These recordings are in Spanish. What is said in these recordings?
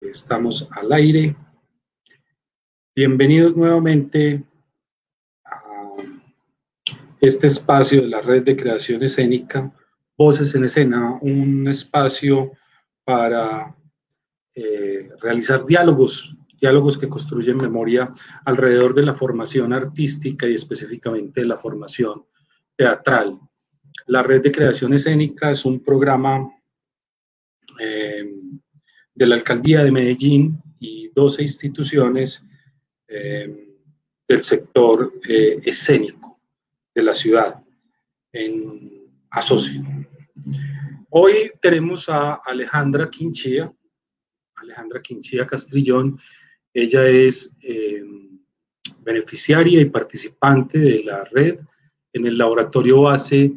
Estamos al aire. Bienvenidos nuevamente a este espacio de la red de creación escénica, Voces en Escena, un espacio para eh, realizar diálogos, diálogos que construyen memoria alrededor de la formación artística y específicamente de la formación teatral. La red de creación escénica es un programa de la Alcaldía de Medellín y 12 instituciones eh, del sector eh, escénico de la ciudad en asocio. Hoy tenemos a Alejandra Quinchía, Alejandra Quinchía Castrillón. Ella es eh, beneficiaria y participante de la red en el laboratorio base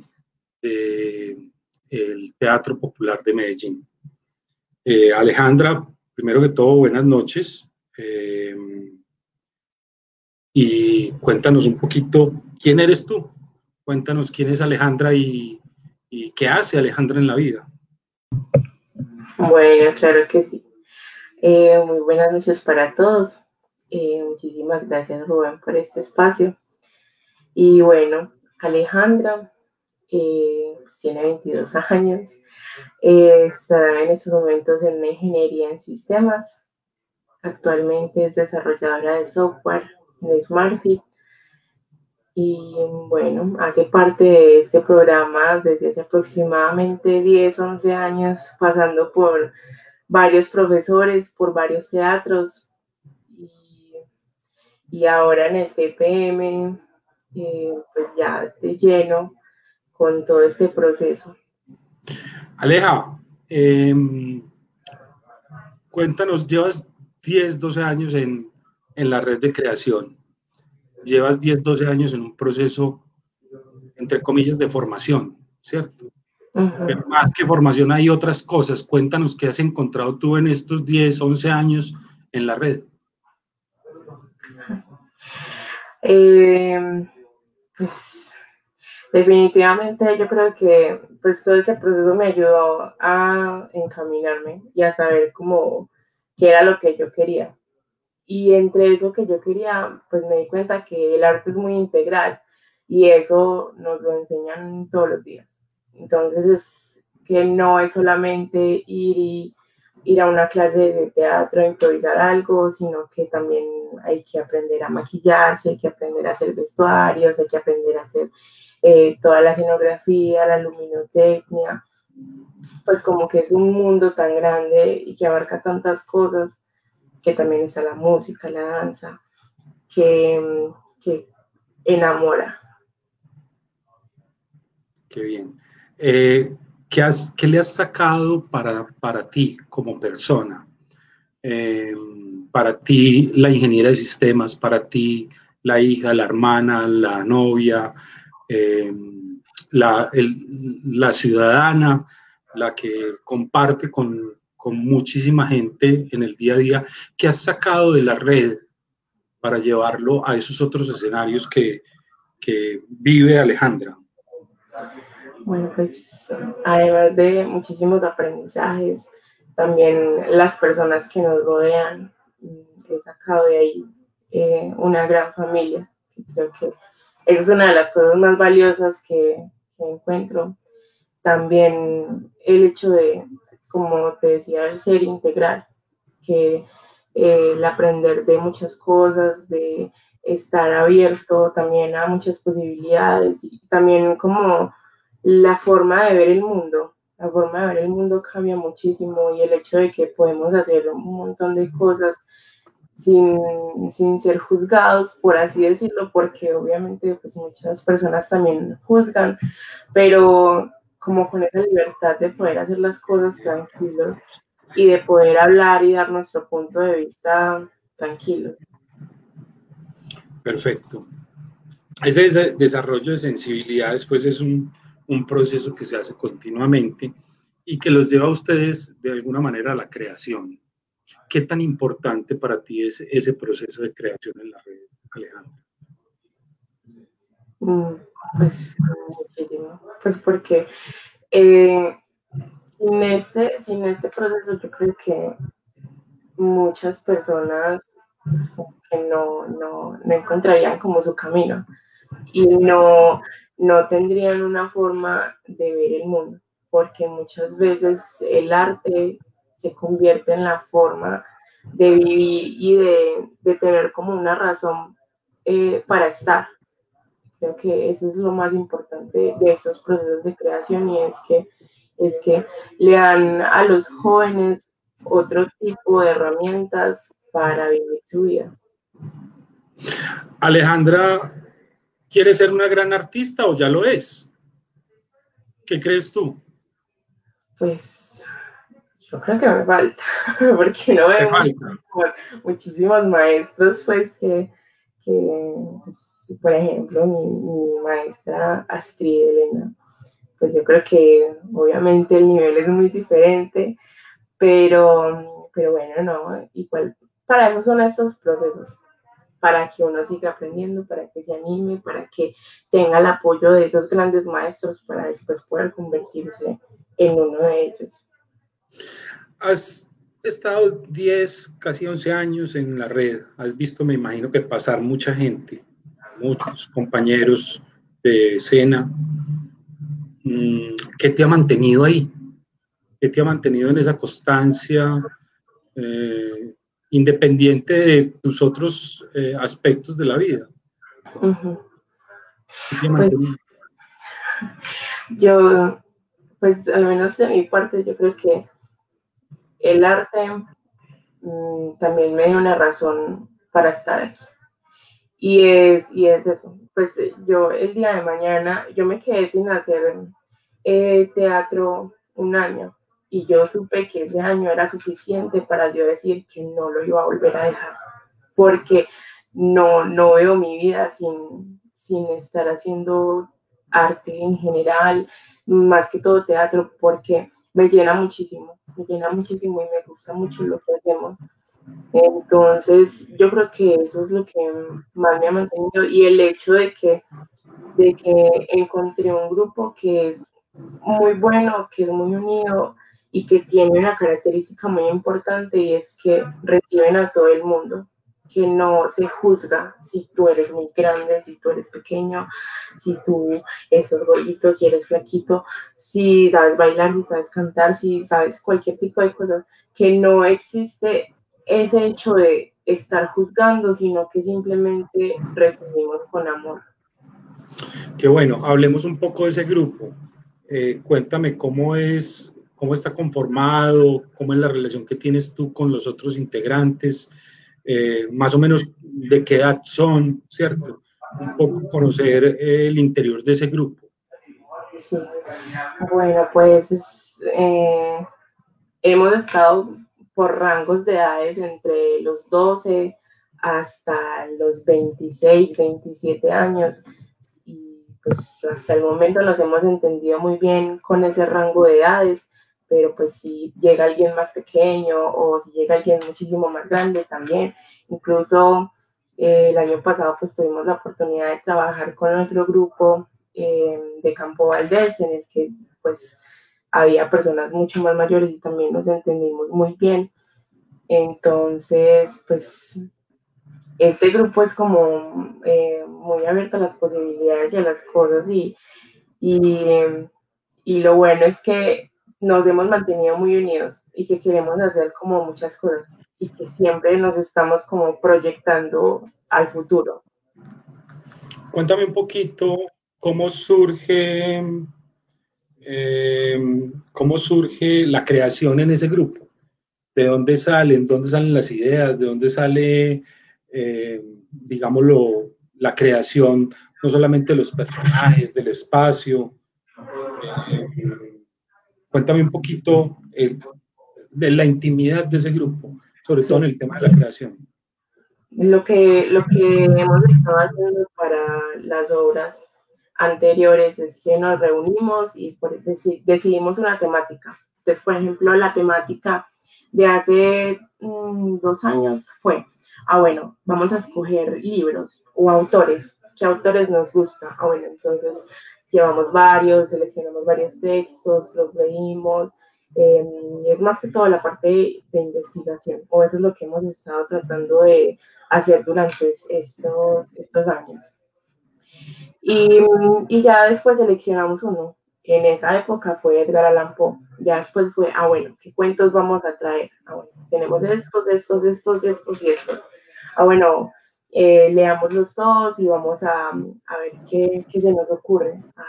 del Teatro Popular de Medellín. Eh, Alejandra, primero que todo, buenas noches. Eh, y cuéntanos un poquito, ¿quién eres tú? Cuéntanos quién es Alejandra y, qué hace Alejandra en la vida. Bueno, claro que sí. Eh, muy buenas noches para todos. muchísimas gracias, Rubén, por este espacio. Y bueno, Alejandra tiene 22 años. Eh, está en estos momentos en ingeniería en sistemas. Actualmente es desarrolladora de software en SmartFit. Y bueno, hace parte de este programa desde hace aproximadamente 10, 11 años, pasando por varios profesores, por varios teatros. Y, ahora en el TPM, eh, pues ya de lleno con todo este proceso. Aleja, em, cuéntanos, llevas 10, 12 años en, la red de creación, llevas 10, 12 años en un proceso, entre comillas, de formación, ¿cierto? Pero más que formación hay otras cosas. Cuéntanos qué has encontrado tú en estos 10, 11 años en la red. Eh, pues definitivamente yo creo que pues todo ese proceso me ayudó a encaminarme y a saber cómo qué era lo que yo quería. Y entre eso que yo quería, pues me di cuenta que el arte es muy integral y eso nos lo enseñan todos los días. Entonces es que no es solamente ir y ir a una clase de teatro, improvisar algo, sino que también hay que aprender a maquillarse, hay que aprender a hacer vestuarios, hay que aprender a hacer eh, toda la escenografía, la luminotecnia, pues como que es un mundo tan grande y que abarca tantas cosas, que también está la música, la danza, que, que enamora. Qué bien. Eh, ¿qué, has, ¿Qué le has sacado para, para ti como persona? Eh, para ti la ingeniera de sistemas, para ti la hija, la hermana, la novia, eh, la, la, ciudadana, la que comparte con, con, muchísima gente en el día a día, que has sacado de la red para llevarlo a esos otros escenarios que, que vive Alejandra? Bueno, pues además de muchísimos aprendizajes, también las personas que nos rodean, he sacado de ahí eh, una gran familia, creo que esa es una de las cosas más valiosas que, encuentro. También el hecho de, como te decía, el ser integral, que eh, el aprender de muchas cosas, de estar abierto también a muchas posibilidades y también como la forma de ver el mundo. La forma de ver el mundo cambia muchísimo y el hecho de que podemos hacer un montón de cosas sin, sin, ser juzgados, por así decirlo, porque obviamente pues muchas personas también juzgan, pero como con esa libertad de poder hacer las cosas tranquilos y de poder hablar y dar nuestro punto de vista tranquilo. Perfecto. Ese desarrollo de sensibilidades pues es un, un proceso que se hace continuamente y que los lleva a ustedes de alguna manera a la creación. ¿Qué tan importante para ti es ese proceso de creación en la red, Alejandra? Mm, pues pues porque eh, sin, este, sin este proceso yo creo que muchas personas que no, no, no, encontrarían como su camino y no, no tendrían una forma de ver el mundo, porque muchas veces el arte se convierte en la forma de vivir y de, de tener como una razón eh, para estar. Creo que eso es lo más importante de estos procesos de creación y es que, es que le dan a los jóvenes otro tipo de herramientas para vivir su vida. Alejandra, ¿quiere ser una gran artista o ya lo es? ¿Qué crees tú? Pues yo creo que me falta, porque no veo muchísimos maestros pues que, pues, por ejemplo, mi, maestra Astrid Elena, pues yo creo que obviamente el nivel es muy diferente, pero, pero bueno, no, igual para eso son estos procesos, para que uno siga aprendiendo, para que se anime, para que tenga el apoyo de esos grandes maestros para después poder convertirse en uno de ellos. Has estado 10, casi 11 años en la red, has visto, me imagino que pasar mucha gente, muchos compañeros de escena. Mm, ¿Qué te ha mantenido ahí? ¿Qué te ha mantenido en esa constancia? Eh, independiente de tus otros eh, aspectos de la vida. Pues, yo, pues al menos de mi parte, yo creo que el arte mm, también me dio una razón para estar aquí. Y es, y es eso, pues yo el día de mañana, yo me quedé sin hacer eh, teatro un año y yo supe que ese año era suficiente para yo decir que no lo iba a volver a dejar, porque no, no veo mi vida sin, sin estar haciendo arte en general, más que todo teatro, porque me llena muchísimo, me llena muchísimo y me gusta mucho lo que hacemos. Entonces, yo creo que eso es lo que más me ha mantenido y el hecho de que, de que encontré un grupo que es muy bueno, que es muy unido, y que tiene una característica muy importante y es que reciben a todo el mundo, que no se juzga si tú eres muy grande, si tú eres pequeño, si tú estás gordito, si eres flaquito, si sabes bailar, si sabes cantar, si sabes cualquier tipo de cosas, que no existe ese hecho de estar juzgando, sino que simplemente recibimos con amor. Qué bueno, hablemos un poco de ese grupo. Eh, cuéntame cómo es cómo está conformado, cómo es la relación que tienes tú con los otros integrantes, eh, más o menos de qué edad son, ¿cierto? Un poco conocer el interior de ese grupo. Sí, bueno, pues eh, hemos estado por rangos de edades entre los 12 hasta los 26, 27 años y pues hasta el momento nos hemos entendido muy bien con ese rango de edades pero pues si llega alguien más pequeño o si llega alguien muchísimo más grande también. Incluso eh, el año pasado pues tuvimos la oportunidad de trabajar con otro grupo eh, de Campo Valdés en el que pues había personas mucho más mayores y también nos entendimos muy bien. Entonces pues este grupo es como eh, muy abierto a las posibilidades y a las cosas y, y lo bueno es que nos hemos mantenido muy unidos y que queremos hacer como muchas cosas y que siempre nos estamos como proyectando al futuro. Cuéntame un poquito cómo surge, em, cómo surge la creación en ese grupo. ¿De dónde salen? ¿Dónde salen las ideas? ¿De dónde sale, eh, digámoslo, la creación, no solamente de los personajes, del espacio? Cuéntame un poquito de la intimidad de ese grupo, sobre todo en el tema de la creación. Lo que, lo que hemos estado haciendo para las obras anteriores es que nos reunimos y decidimos una temática. Entonces, por ejemplo, la temática de hace mm, dos años fue, ah, bueno, vamos a escoger libros o autores. ¿Qué autores nos gusta? Ah, bueno, entonces llevamos varios, seleccionamos varios textos, los leímos Eh, es más que todo la parte de, investigación, o eso es lo que hemos estado tratando de hacer durante estos, estos años. Y, y, ya después seleccionamos uno. En esa época fue Edgar Allan Poe. Ya después fue, ah, bueno, ¿qué cuentos vamos a traer? Ah, bueno, tenemos estos, estos, estos, estos y estos. Ah, bueno, eh, leamos los dos y vamos a, a ver qué, qué, se nos ocurre. Ah,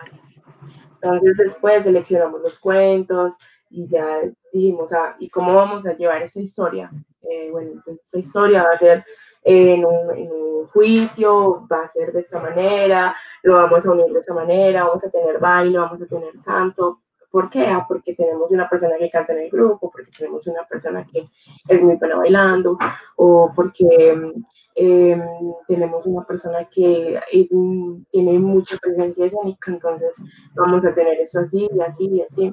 entonces después seleccionamos los cuentos y ya dijimos, ah, ¿y cómo vamos a llevar esa historia? Eh, bueno, esa historia va a ser en un, en un, juicio, va a ser de esta manera, lo vamos a unir de esta manera, vamos a tener baile, vamos a tener canto. ¿Por qué? Ah, porque tenemos una persona que canta en el grupo, porque tenemos una persona que es muy buena bailando, o porque eh, tenemos una persona que tiene mucha presencia escénica, entonces vamos a tener eso así y así y así.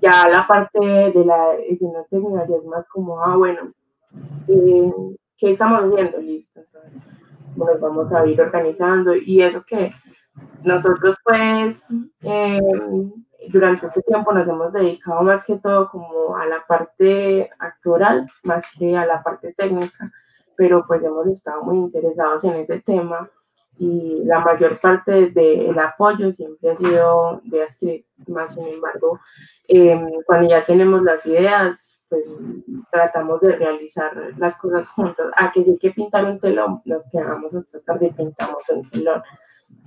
Ya la parte de la escena técnica es más como, ah, bueno, eh, ¿qué estamos haciendo? Listo, entonces nos vamos a ir organizando y eso que nosotros pues eh, durante este tiempo nos hemos dedicado más que todo como a la parte actoral más que a la parte técnica pero pues hemos estado muy interesados en ese tema y la mayor parte del apoyo siempre ha sido de Astrid, más sin embargo, em, cuando ya tenemos las ideas, pues tratamos de realizar las cosas juntos. A que si hay que pintar un telón, nos quedamos hasta tarde y pintamos un telón.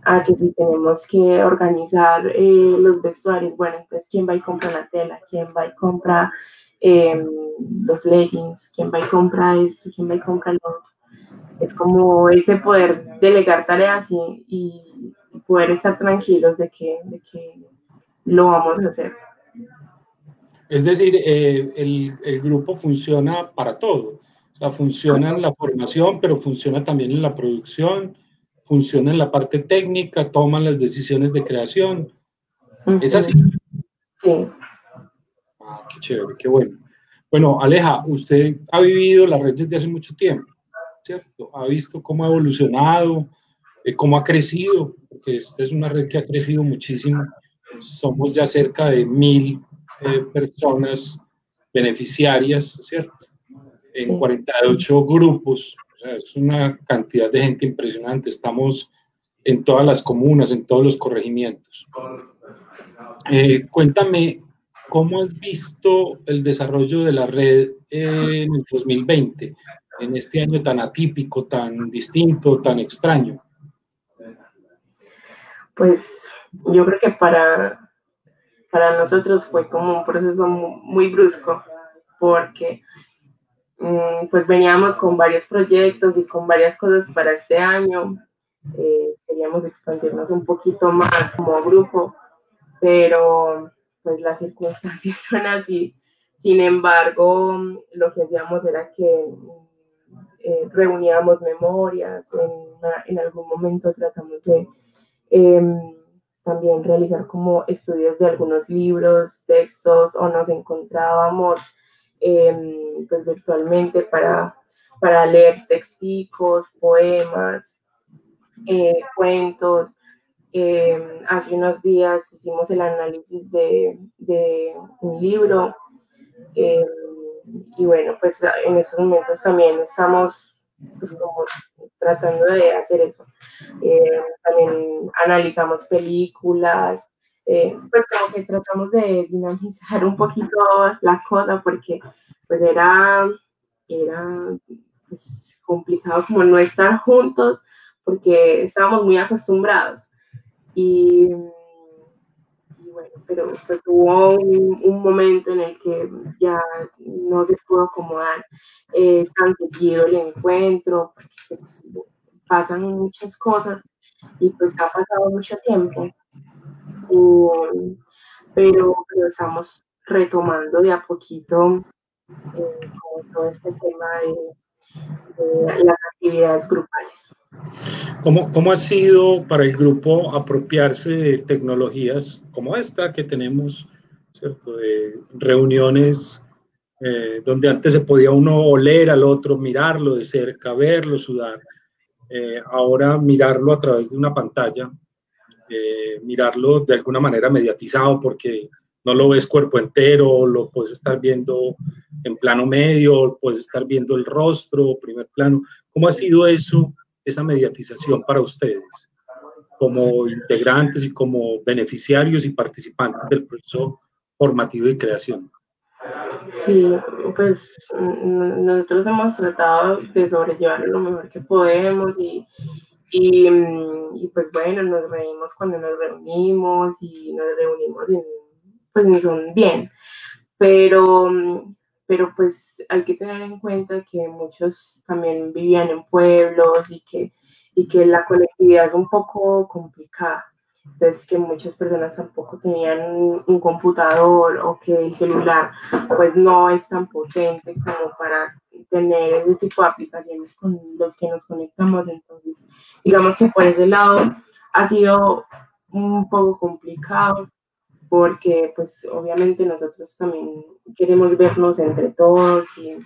A que si tenemos que organizar eh, los vestuarios, bueno, entonces quién va y compra la tela, quién va y compra Em, los leggings, quién va y compra esto, quién va y compra lo otro. Es como ese poder delegar tareas y, y poder estar tranquilos de que, de que, lo vamos a hacer. Es decir, eh, el, el, grupo funciona para todo. O sea, funciona en la formación, pero funciona también en la producción, funciona en la parte técnica, toman las decisiones de creación. ¿Es así? Sí. Ah, qué chévere, qué bueno. Bueno, Aleja, usted ha vivido la red desde hace mucho tiempo, ¿cierto? Ha visto cómo ha evolucionado, eh, cómo ha crecido, porque esta es una red que ha crecido muchísimo. Somos ya cerca de mil eh, personas beneficiarias, ¿cierto? En 48 grupos, es una cantidad de gente impresionante. Estamos en todas las comunas, en todos los corregimientos. Eh, cuéntame ¿Cómo has visto el desarrollo de la red en el 2020, en este año tan atípico, tan distinto, tan extraño? Pues yo creo que para, para nosotros fue como un proceso muy, brusco, porque pues veníamos con varios proyectos y con varias cosas para este año. Eh, queríamos expandirnos un poquito más como grupo, pero pues las circunstancias son así. Sin embargo, lo que hacíamos era que eh, reuníamos memorias, en, algún momento tratamos de em, también realizar como estudios de algunos libros, textos, o nos encontrábamos em, pues virtualmente para, para leer texticos, poemas, eh, cuentos, eh, hace unos días hicimos el análisis de, de un libro eh, y bueno, pues en estos momentos también estamos pues, tratando de hacer eso. También analizamos películas, pues como que tratamos de dinamizar un poquito la cosa porque pues era, era pues, complicado como no estar juntos porque estábamos muy acostumbrados. Y, bueno, pero pues hubo un, momento en el que ya no se pudo acomodar eh, tan seguido el encuentro, porque pues, pasan muchas cosas y pues ha pasado mucho tiempo. Pero, pero estamos retomando de a poquito eh, todo este tema de, de las actividades grupales. ¿Cómo, ¿Cómo, ha sido para el grupo apropiarse de tecnologías como esta que tenemos, ¿cierto? De reuniones eh, donde antes se podía uno oler al otro, mirarlo de cerca, verlo, sudar. Eh, ahora mirarlo a través de una pantalla, eh, mirarlo de alguna manera mediatizado porque no lo ves cuerpo entero, lo puedes estar viendo en plano medio, puedes estar viendo el rostro, primer plano. ¿Cómo ha sido eso, esa mediatización para ustedes como integrantes y como beneficiarios y participantes del proceso formativo y creación? Sí, pues nosotros hemos tratado de sobrellevarlo lo mejor que podemos y, y, y, pues bueno, nos reímos cuando nos reunimos y nos reunimos en, pues en son bien, pero, pero pues hay que tener en cuenta que muchos también vivían en pueblos y que, y que la conectividad es un poco complicada. Entonces que muchas personas tampoco tenían un, computador o que el celular pues no es tan potente como para tener ese tipo de aplicaciones con los que nos conectamos. Entonces, digamos que por ese lado ha sido un poco complicado porque pues obviamente nosotros también queremos vernos entre todos y,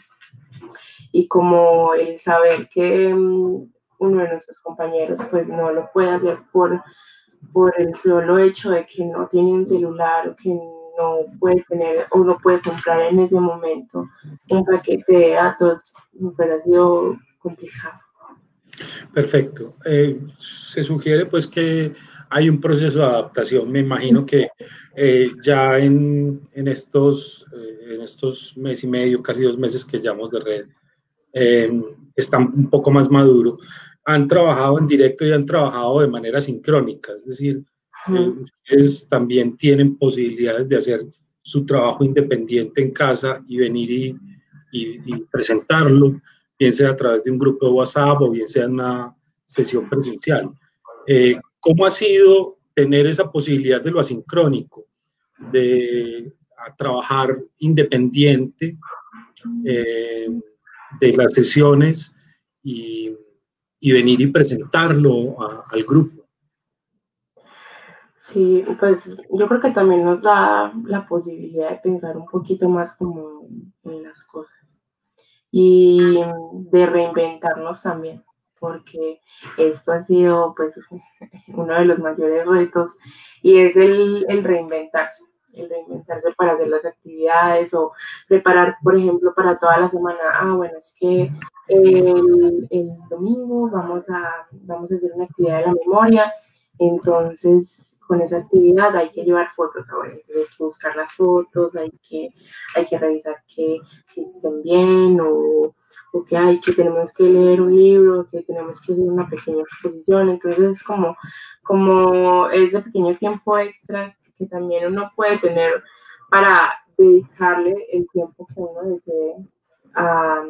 y como el saber que mm, uno de nuestros compañeros pues no lo puede hacer por por el solo hecho de que no tiene un celular o que no puede tener o no puede comprar en ese momento un paquete de datos, ha sido complicado. Perfecto. Eh, se sugiere pues que hay un proceso de adaptación. Me imagino que eh, ya en, en estos, eh, en estos mes y medio, casi dos meses que llevamos de red, están un poco más maduro han trabajado en directo y han trabajado de manera sincrónica, es decir, eh, ustedes también tienen posibilidades de hacer su trabajo independiente en casa y venir y, y, presentarlo, bien sea a través de un grupo de WhatsApp o bien sea en una sesión presencial. Eh, ¿Cómo ha sido tener esa posibilidad de lo asincrónico, de trabajar independiente eh, de las sesiones y y venir y presentarlo al grupo. Sí, pues yo creo que también nos da la posibilidad de pensar un poquito más como en las cosas y de reinventarnos también, porque esto ha sido pues uno de los mayores retos y es el, el reinventarse el reinventarse para hacer las actividades o preparar, por ejemplo, para toda la semana. Ah, bueno, es que el, el domingo vamos a, vamos a hacer una actividad de la memoria, entonces con esa actividad hay que llevar fotos ahora, entonces hay que buscar las fotos, hay que, hay que revisar que si estén bien o, o, que hay que tenemos que leer un libro, que tenemos que hacer una pequeña exposición, entonces es como, como ese pequeño tiempo extra que también uno puede tener para dedicarle el tiempo que uno desee a,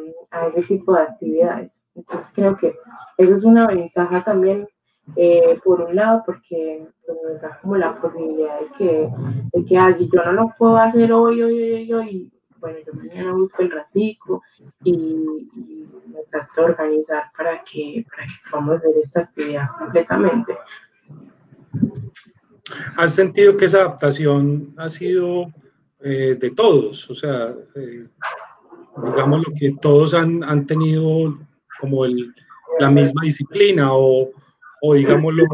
ese tipo de actividades. Entonces creo que eso es una ventaja también, eh, por un lado, porque pues, nos da como la posibilidad de que, de que ah, yo no lo puedo hacer hoy, hoy, hoy, hoy, bueno, yo mañana busco el ratico y, me trato de organizar para que, para que podamos ver esta actividad completamente. ¿Has sentido que esa adaptación ha sido eh, de todos? O sea, eh, digamos lo que todos han, han tenido como el, la misma disciplina o, o digámoslo,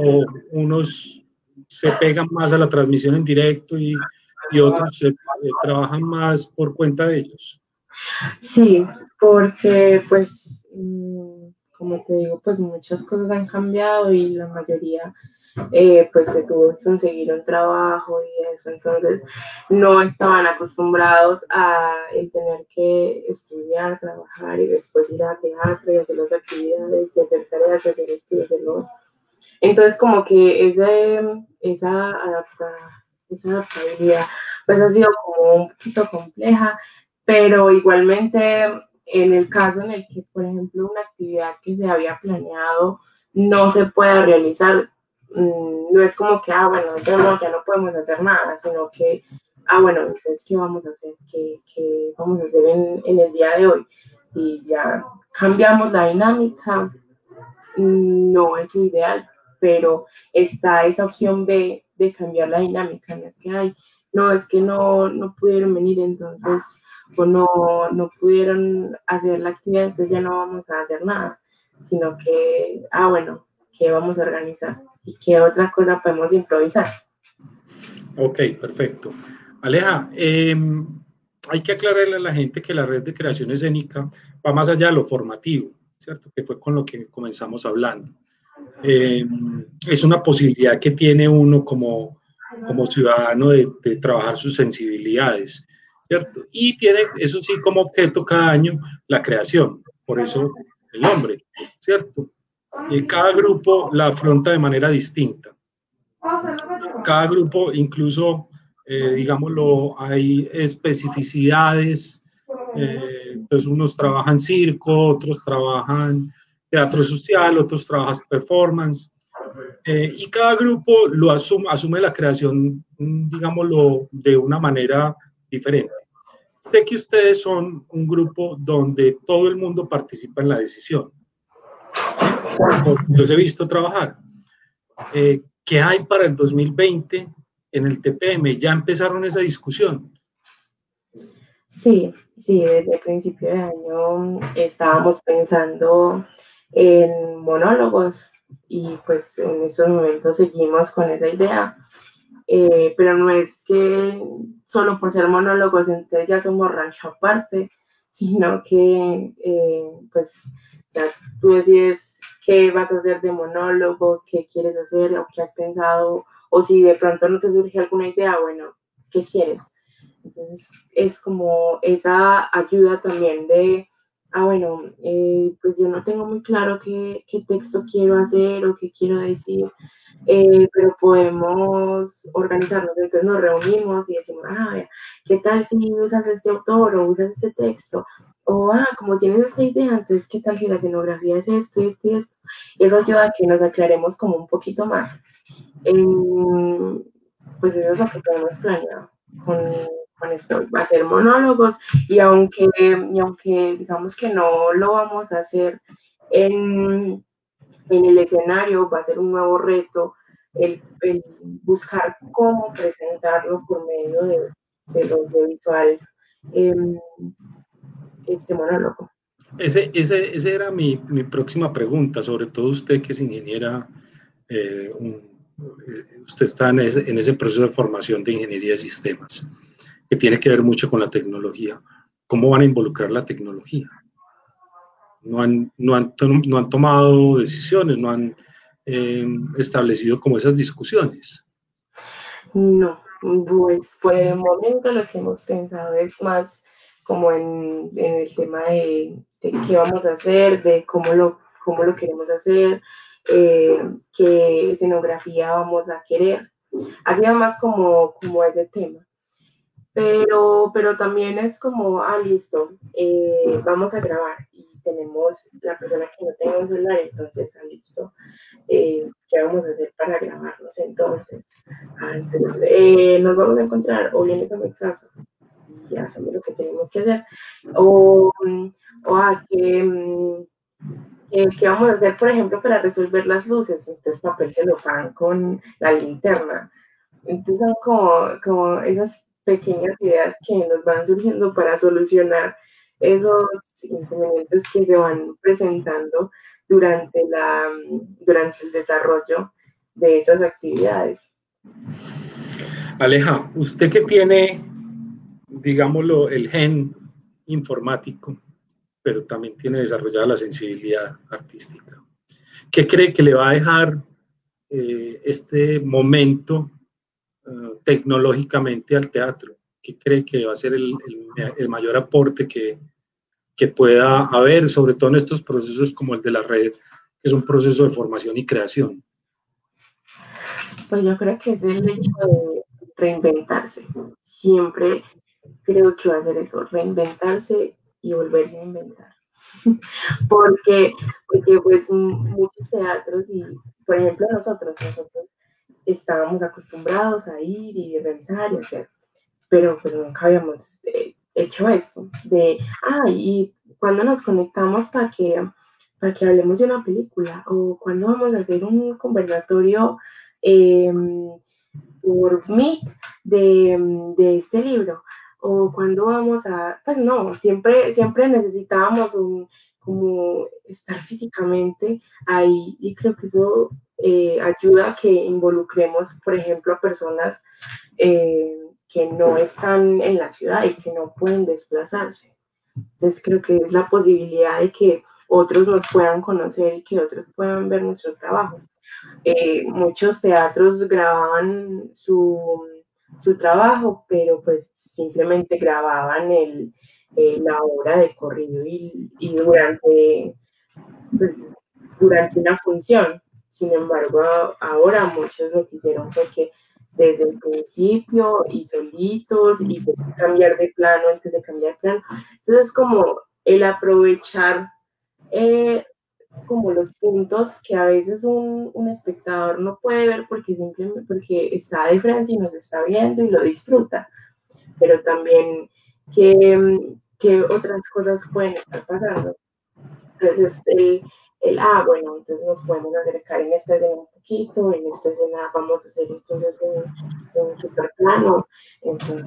unos se pegan más a la transmisión en directo y, y otros se, eh, trabajan más por cuenta de ellos. Sí, porque pues, mm, como te digo, pues muchas cosas han cambiado y la mayoría eh, pues se tuvo que conseguir un trabajo y eso, entonces no estaban acostumbrados a el tener que estudiar, trabajar y después ir a teatro y hacer las actividades y hacer tareas y hacer esto y hacerlo. Entonces como que ese, esa, adapta, esa adaptabilidad pues ha sido como un poquito compleja, pero igualmente en el caso en el que, por ejemplo, una actividad que se había planeado no se pueda realizar, no es como que, ah, bueno, no, ya no podemos hacer nada, sino que, ah, bueno, entonces, ¿qué vamos a hacer? ¿Qué, qué vamos a hacer en, el día de hoy? Y ya cambiamos la dinámica, no es lo ideal, pero está esa opción de, de cambiar la dinámica, no es que, ay, no, es que no, no pudieron venir, entonces, o no, no pudieron hacer la actividad, entonces ya no vamos a hacer nada, sino que, ah, bueno, ¿qué vamos a organizar? Y qué otra cosa podemos improvisar. Ok, perfecto. Aleja, em, hay que aclararle a la gente que la red de creación escénica va más allá de lo formativo, ¿cierto? Que fue con lo que comenzamos hablando. Em, es una posibilidad que tiene uno como, como ciudadano de, de, trabajar sus sensibilidades, ¿cierto? Y tiene, eso sí, como objeto cada año la creación, por eso el nombre, ¿cierto? Y cada grupo la afronta de manera distinta. Cada grupo, incluso, eh, digámoslo, hay especificidades. Eh, entonces, unos trabajan circo, otros trabajan teatro social, otros trabajan performance. Eh, y cada grupo lo asume, asume la creación, digámoslo, de una manera diferente. Sé que ustedes son un grupo donde todo el mundo participa en la decisión. Los he visto trabajar. Eh, ¿Qué hay para el 2020 en el TPM? ¿Ya empezaron esa discusión? Sí, sí, desde el principio de año estábamos pensando en monólogos y pues en estos momentos seguimos con esa idea. Eh, pero no es que solo por ser monólogos entonces ya somos rancho aparte, sino que eh, pues ya tú decides qué vas a hacer de monólogo, qué quieres hacer o qué has pensado, o si de pronto no te surge alguna idea, bueno, ¿qué quieres? Entonces es como esa ayuda también de, ah, bueno, eh, pues yo no tengo muy claro qué, texto quiero hacer o qué quiero decir, eh, pero podemos organizarnos, entonces nos reunimos y decimos, ah, ¿qué tal si usas este autor o usas este texto? O, ah, como tienes esta idea, entonces, ¿qué tal si la escenografía es esto y esto y esto? Eso ayuda a que nos aclaremos como un poquito más. pues eso es lo que tenemos planeado con, con esto, hacer monólogos y aunque, y aunque digamos que no lo vamos a hacer en, en el escenario, va a ser un nuevo reto el, el buscar cómo presentarlo por medio de, de lo audiovisual. Eh, este monólogo. Ese, ese, esa era mi, mi, próxima pregunta, sobre todo usted que es ingeniera, eh, eh, usted está en ese, en ese, proceso de formación de ingeniería de sistemas, que tiene que ver mucho con la tecnología. ¿Cómo van a involucrar la tecnología? No han, no han, no han tomado decisiones, no han eh, establecido como esas discusiones. No, pues por el momento lo que hemos pensado es más como en, el tema de, qué vamos a hacer, de cómo lo, cómo lo queremos hacer, eh, qué escenografía vamos a querer. Así más como, como ese tema. Pero, pero también es como, ah, listo, eh, vamos a grabar y tenemos la persona que no tenga un celular, entonces, ah, listo, eh, ¿qué vamos a hacer para grabarnos? Entonces, ah, entonces eh, nos vamos a encontrar o vienes a mi casa ya sabemos lo que tenemos que hacer. O, o a que, que, vamos a hacer, por ejemplo, para resolver las luces. Entonces, papel celofán con la linterna. Entonces, son como, como esas pequeñas ideas que nos van surgiendo para solucionar esos inconvenientes que se van presentando durante, la, durante el desarrollo de esas actividades. Aleja, usted que tiene digámoslo, el gen informático, pero también tiene desarrollada la sensibilidad artística. ¿Qué cree que le va a dejar eh, este momento tecnológicamente al teatro? ¿Qué cree que va a ser el, mayor aporte que, que pueda haber, sobre todo en estos procesos como el de la red, que es un proceso de formación y creación? Pues yo creo que es el hecho de reinventarse. Siempre creo que va a ser eso, reinventarse y volver a inventar. porque, porque pues muchos teatros y, por ejemplo, nosotros, nosotros estábamos acostumbrados a ir y revisar y hacer, pero pues nunca habíamos eh, hecho esto de, ah, y cuando nos conectamos para que, para que hablemos de una película o cuando vamos a hacer un conversatorio eh, por mí de, de este libro o cuando vamos a, pues no, siempre, siempre necesitábamos un, como estar físicamente ahí y creo que eso eh, ayuda a que involucremos, por ejemplo, a personas eh, que no están en la ciudad y que no pueden desplazarse. Entonces creo que es la posibilidad de que otros nos puedan conocer y que otros puedan ver nuestro trabajo. Eh, muchos teatros grababan su, su, trabajo, pero pues simplemente grababan el, eh, la obra de corrido y, y durante, pues, durante una función. Sin embargo, ahora muchos lo que hicieron fue que desde el principio y solitos y cambiar de plano antes de cambiar de plano. Entonces, como el aprovechar eh, como los puntos que a veces un, un, espectador no puede ver porque simplemente porque está de frente y nos está viendo y lo disfruta, pero también que, que otras cosas pueden estar pasando. Entonces, el, el, ah, bueno, entonces nos podemos acercar en esta escena un poquito, en esta escena vamos a hacer entonces un, un super plano. Entonces,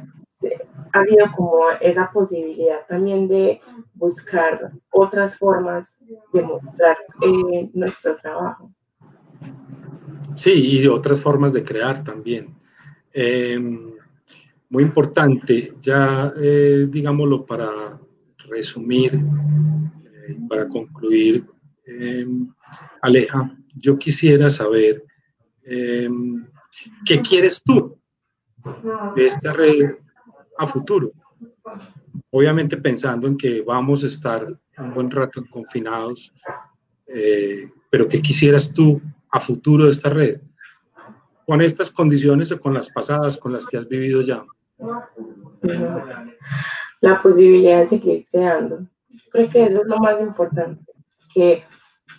ha habido como esa posibilidad también de buscar otras formas de mostrar eh, nuestro trabajo. Sí, y otras formas de crear también. Em, muy importante, ya eh, digámoslo para resumir, para concluir, em, Aleja, yo quisiera saber em, qué quieres tú de esta red a futuro. Obviamente pensando en que vamos a estar un buen rato confinados, eh, pero ¿qué quisieras tú a futuro de esta red? Con estas condiciones o con las pasadas, con las que has vivido ya. La posibilidad de seguir creando. Creo que eso es lo más importante, que,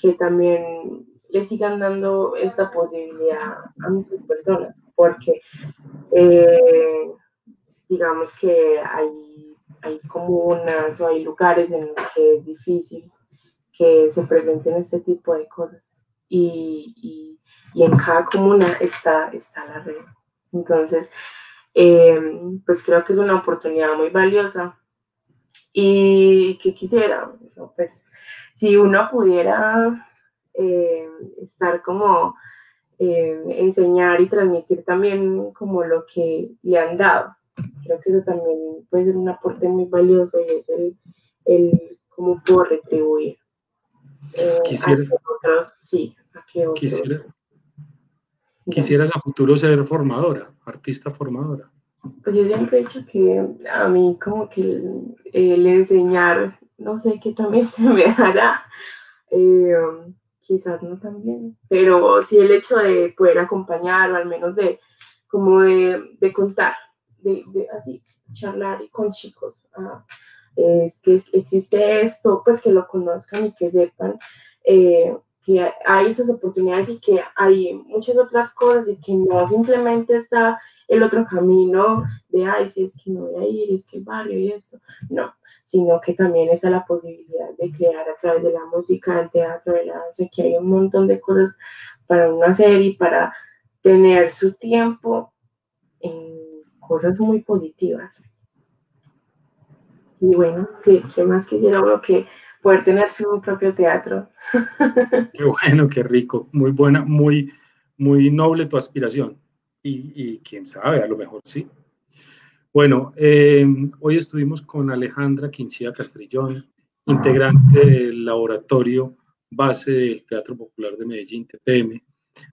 que también le sigan dando esta posibilidad a muchas personas, porque eh, digamos que hay, hay comunas o hay lugares en los que es difícil que se presenten este tipo de cosas. Y, y, en cada comuna está, está la red. Entonces, eh, pues creo que es una oportunidad muy valiosa. Y que quisiera, pues, si uno pudiera eh, estar como eh, enseñar y transmitir también como lo que le han dado, creo que eso también puede ser un aporte muy valioso y es el, el cómo puedo retribuir. Eh, Quisiera, otros, sí, a otros. Quisiera, quisieras a futuro ser formadora, artista formadora. Pues yo siempre he dicho que a mí como que el, enseñar, no sé qué también se me dará, eh, quizás no también, pero sí el hecho de poder acompañar o al menos de como de, de contar de, así charlar con chicos. Ah, es que existe esto, pues que lo conozcan y que sepan eh, que hay esas oportunidades y que hay muchas otras cosas y que no simplemente está el otro camino de, ay, si es que no voy a ir, es que barrio y eso, no, sino que también está la posibilidad de crear a través de la música, el teatro, de la danza, que hay un montón de cosas para uno hacer y para tener su tiempo en cosas muy positivas. Y bueno, ¿qué, qué más quisiera uno que poder tener su propio teatro? Qué bueno, qué rico, muy buena, muy, muy noble tu aspiración. Y, y quién sabe, a lo mejor sí. Bueno, eh, hoy estuvimos con Alejandra Quinchía Castrillón, integrante del laboratorio base del Teatro Popular de Medellín, TPM.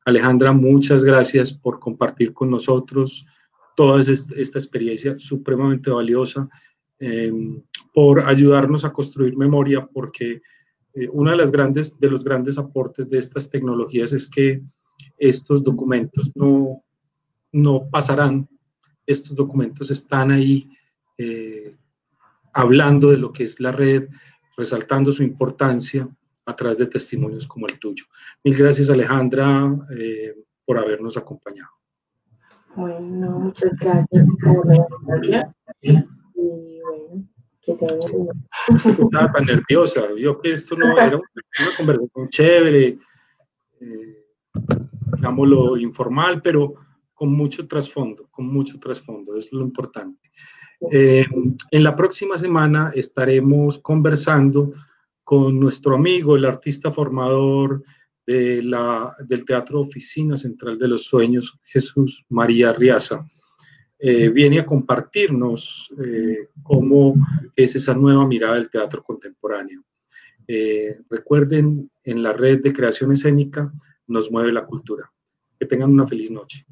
Alejandra, muchas gracias por compartir con nosotros toda esta experiencia supremamente valiosa em, por ayudarnos a construir memoria, porque eh, uno de, las grandes, de los grandes aportes de estas tecnologías es que estos documentos no, no pasarán, estos documentos están ahí eh, hablando de lo que es la red, resaltando su importancia a través de testimonios como el tuyo. Mil gracias Alejandra eh, por habernos acompañado. Bueno, muchas gracias por la Y bueno, que se Usted estaba tan nerviosa, vio que esto no era una conversación chévere, eh, digámoslo informal, pero con mucho trasfondo, con mucho trasfondo, eso es lo importante. Eh, en la próxima semana estaremos conversando con nuestro amigo, el artista formador de la, del Teatro Oficina Central de los Sueños, Jesús María Riaza. Eh, viene a compartirnos eh, cómo es esa nueva mirada del teatro contemporáneo. Eh, recuerden, en la red de creación escénica nos mueve la cultura. Que tengan una feliz noche.